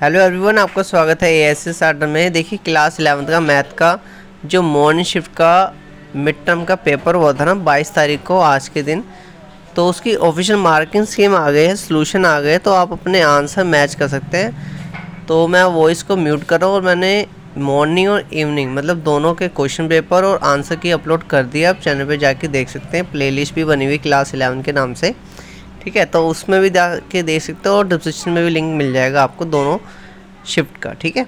Hello everyone आपका स्वागत है ए एस एस में। देखिए क्लास इलेवंथ का मैथ का जो मॉर्निंग शिफ्ट का मिड टर्म का पेपर हुआ था ना 22 तारीख को, आज के दिन तो उसकी ऑफिशियल मार्किंग स्कीम आ गई है सोल्यूशन आ गए तो आप अपने आंसर मैच कर सकते हैं। तो मैं वॉइस को म्यूट कर रहा हूँ और मैंने मॉर्निंग और इवनिंग मतलब दोनों के क्वेश्चन पेपर और आंसर की अपलोड कर दिया। आप चैनल पर जाके देख सकते हैं प्ले भी बनी हुई क्लास इलेवन के नाम से। ठीक है तो उसमें भी जाके देख सकते हो और डिस्क्रिप्शन में भी लिंक मिल जाएगा आपको दोनों शिफ्ट का, ठीक है?